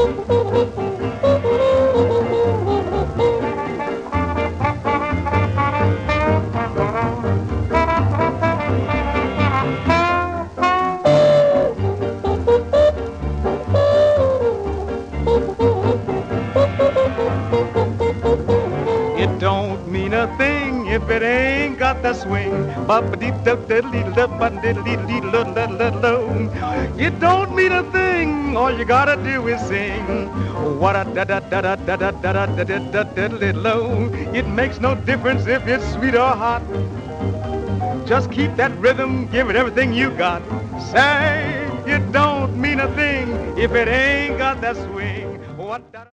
Thank you. If it ain't got the swing. It don't mean a thing. All you gotta do is sing. What a da da da da da da da da da da da. It makes no difference if it's sweet or hot. Just keep that rhythm, give it everything you got. Say it don't mean a thing if it ain't got that swing. What